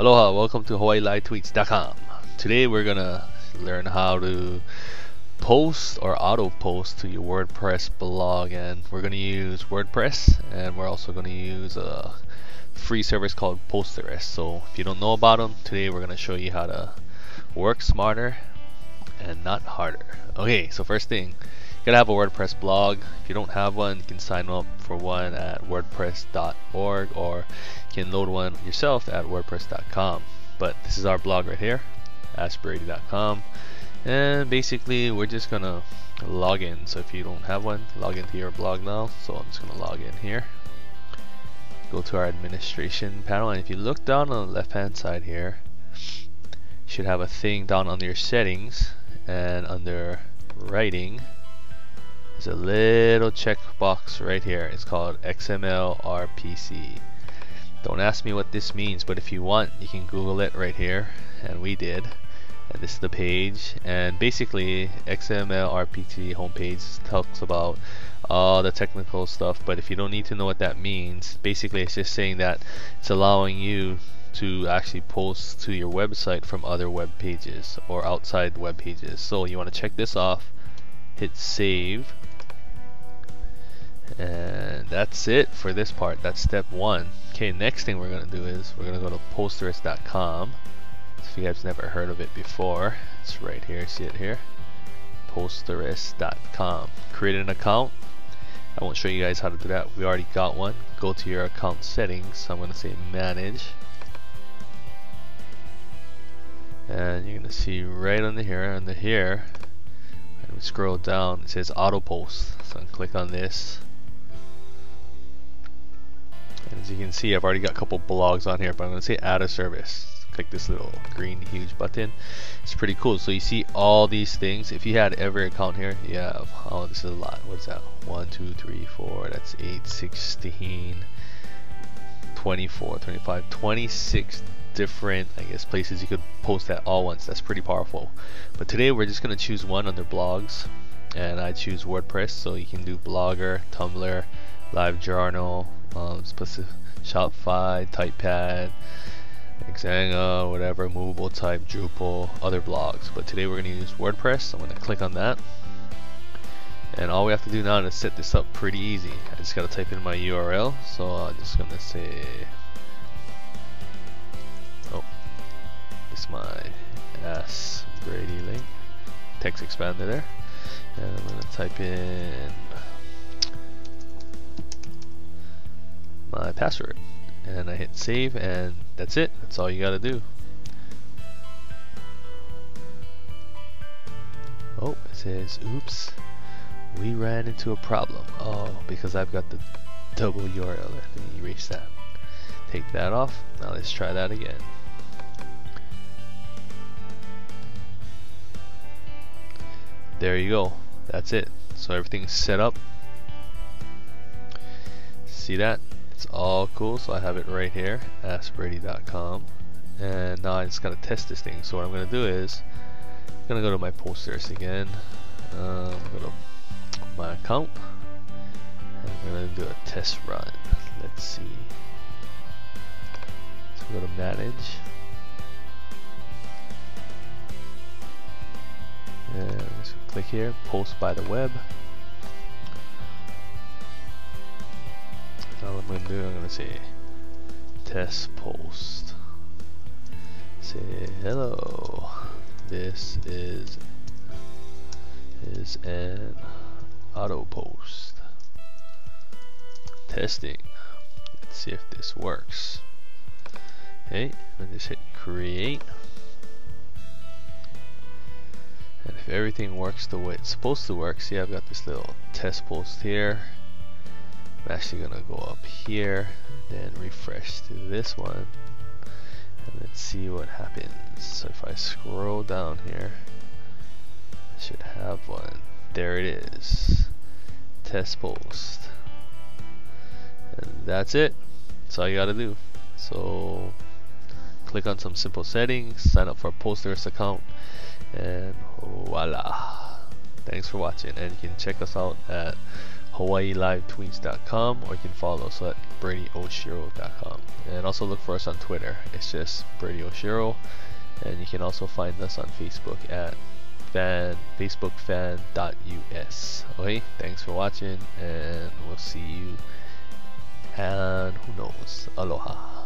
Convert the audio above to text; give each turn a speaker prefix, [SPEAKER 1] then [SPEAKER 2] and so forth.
[SPEAKER 1] Aloha, welcome to HawaiiLiveTweets.com. Today we're gonna learn how to post or auto post to your WordPress blog and we're gonna use WordPress and we're also gonna use a free service called Posterous. So if you don't know about them, today we're gonna show you how to work smarter and not harder. Okay, so first thing, gotta have a WordPress blog. If you don't have one, you can sign up for one at wordpress.org or you can load one yourself at wordpress.com. But this is our blog right here, askbrady.com. And basically, we're just gonna log in. So if you don't have one, log into your blog now. So I'm just gonna log in here. Go to our administration panel, and if you look down on the left hand side here, you should have a thing down under your settings and under writing there's a little checkbox right here. It's called XML RPC don't ask me what this means but if you want you can google it right here. And we did. And this is the page. And basically XML RPC homepage talks about all the technical stuff. But if you don't need to know what that means basically it's just saying that it's allowing you to actually post to your website from other web pages or outside web pages. So you want to check this off, hit save, and that's it for this part. That's step one. Okay, next thing we're going to do is we're going to go to posterous.com. If you guys never heard of it before, it's right here, see it here. Posterous.com. Create an account. I won't show you guys how to do that. We already got one. Go to your account settings. I'm going to say manage and you're gonna see right under here under here and we scroll down it says auto post so I click on this as you can see I've already got a couple blogs on here but I'm gonna say add a service. Click this little green huge button. It's pretty cool. So you see all these things. If you had every account here have oh this is a lot. What's that? One two three four. That's 8 16 24 25 26 different I guess places you could post at all once. That's pretty powerful. But today we're just gonna choose one under blogs. And I choose WordPress. So you can do blogger Tumblr LiveJournal um, specific Shopify typepad Xanga whatever movable type Drupal other blogs. But today we're gonna use WordPress. So I'm gonna click on that. And all we have to do now is set this up pretty easy. I just gotta type in my URL so I'm just gonna say oh, it's my Ask Brady link, text expander there, and I'm going to type in my password, and I hit save, and that's it. That's all you got to do. Oh, it says, oops, we ran into a problem. Oh, because I've got the double URL. Let me erase that. Take that off. Now let's try that again. there you go that's it so everything's set up see that it's all cool so I have it right here askbrady.com and now I just gotta test this thing. So what I'm gonna do is I'm gonna go to my Posterous again. Um, go to my account. And I'm gonna do a test run. Let's see. So go to manage. And click here, post by the web. Do, I'm to say test post. Say hello, this is is an auto post. Testing. Let's see if this works. Okay, me just hit create. and if everything works the way it's supposed to work see I've got this little test post here I'm actually gonna go up here and then refresh to this one and let's see what happens. So if I scroll down here I should have one. There it is. Test post. And that's it. That's all you gotta do. So click on some simple settings sign up for a Posterous account and voila. Thanks for watching and you can check us out at HawaiiLiveTweets.com or you can follow us at BradyOshiro.com. And also look for us on Twitter. It's just Brady Oshiro. And you can also find us on Facebook at fan facebookfan.us. Okay, thanks for watching and we'll see you and who knows. Aloha.